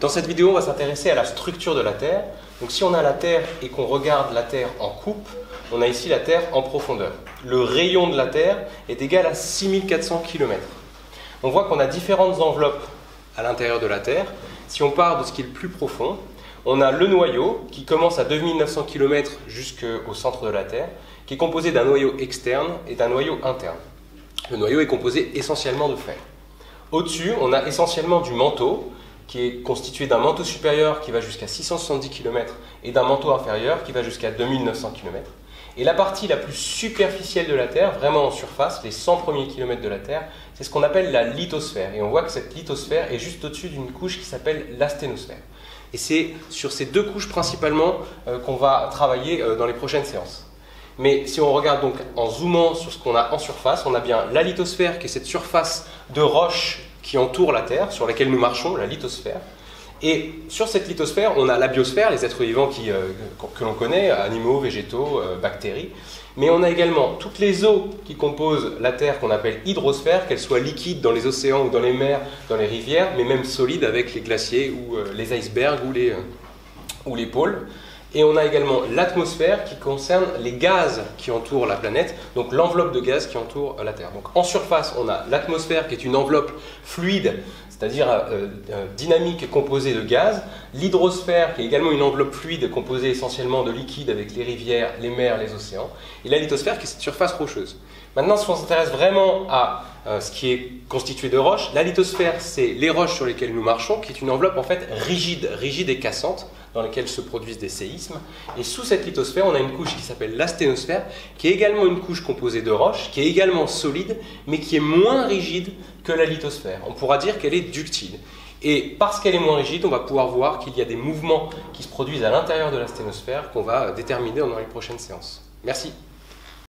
Dans cette vidéo, on va s'intéresser à la structure de la Terre. Donc si on a la Terre et qu'on regarde la Terre en coupe, on a ici la Terre en profondeur. Le rayon de la Terre est égal à 6400 km. On voit qu'on a différentes enveloppes à l'intérieur de la Terre. Si on part de ce qui est le plus profond, on a le noyau qui commence à 2900 km jusqu'au centre de la Terre, qui est composé d'un noyau externe et d'un noyau interne. Le noyau est composé essentiellement de fer. Au-dessus, on a essentiellement du manteau, qui est constitué d'un manteau supérieur qui va jusqu'à 670 km et d'un manteau inférieur qui va jusqu'à 2900 km. Et la partie la plus superficielle de la Terre, vraiment en surface, les 100 premiers kilomètres de la Terre, c'est ce qu'on appelle la lithosphère. Et on voit que cette lithosphère est juste au-dessus d'une couche qui s'appelle l'asténosphère. Et c'est sur ces deux couches principalement euh, qu'on va travailler euh, dans les prochaines séances. Mais si on regarde donc en zoomant sur ce qu'on a en surface, on a bien la lithosphère qui est cette surface de roche qui entoure la Terre, sur laquelle nous marchons, la lithosphère. Et sur cette lithosphère, on a la biosphère, les êtres vivants qui, euh, que l'on connaît, animaux, végétaux, euh, bactéries. Mais on a également toutes les eaux qui composent la Terre qu'on appelle hydrosphère, qu'elles soient liquides dans les océans ou dans les mers, dans les rivières, mais même solides avec les glaciers ou euh, les icebergs ou les, ou les pôles. Et on a également l'atmosphère qui concerne les gaz qui entourent la planète, donc l'enveloppe de gaz qui entoure la Terre. Donc en surface, on a l'atmosphère qui est une enveloppe fluide, c'est-à-dire euh, euh, dynamique composée de gaz, l'hydrosphère qui est également une enveloppe fluide composée essentiellement de liquide avec les rivières, les mers, les océans, et la lithosphère qui est cette surface rocheuse. Maintenant, si on s'intéresse vraiment à euh, ce qui est constitué de roches, la lithosphère, c'est les roches sur lesquelles nous marchons, qui est une enveloppe en fait rigide, rigide et cassante, dans laquelle se produisent des séismes. Et sous cette lithosphère, on a une couche qui s'appelle l'asténosphère, qui est également une couche composée de roches, qui est également solide, mais qui est moins rigide que la lithosphère. On pourra dire qu'elle est ductile. Et parce qu'elle est moins rigide, on va pouvoir voir qu'il y a des mouvements qui se produisent à l'intérieur de l'asténosphère qu'on va déterminer dans les prochaines séances. Merci.